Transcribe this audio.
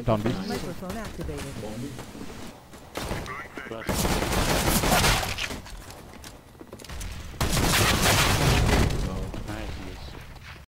Down B. Microphone activated. Flash.